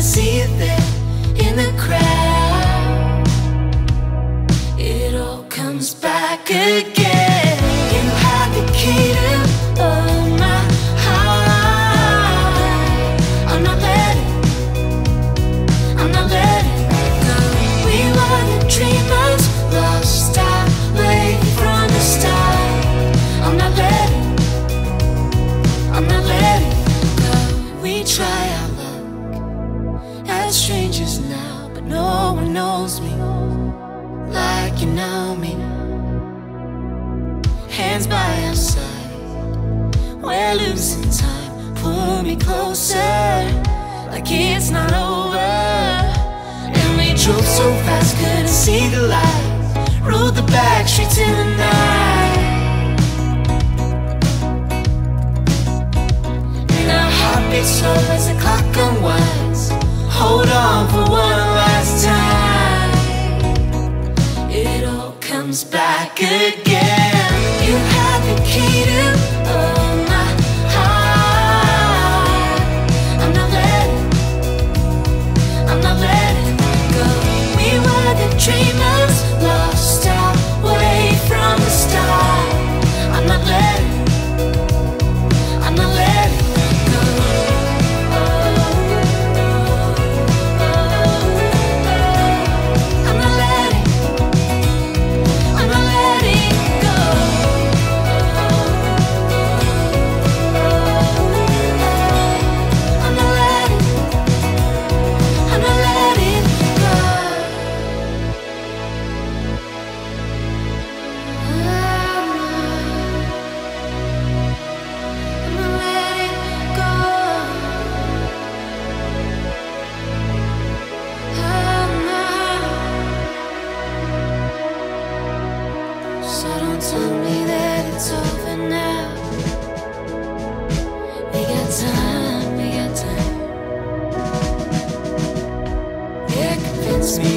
see it there in the crowd. It all comes back again. You had the key to like you know me. Hands by our side, we're losing time. Pull me closer, like it's not over. And we drove so fast, couldn't see the light. Rode the back streets in the night. And our heart beats slow as the clock unwinds. Hold on for one last time. Comes back again.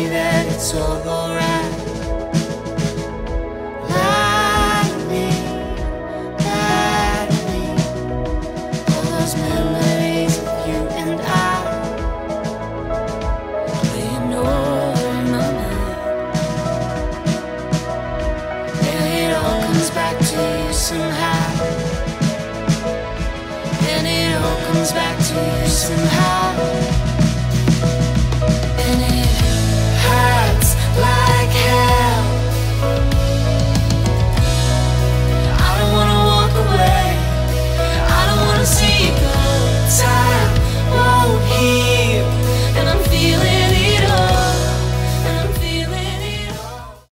That it's all alright. Me, me. All those memories of you and I. Playing over my mind. Yeah, it all comes back to you somehow. And it all comes back to you somehow.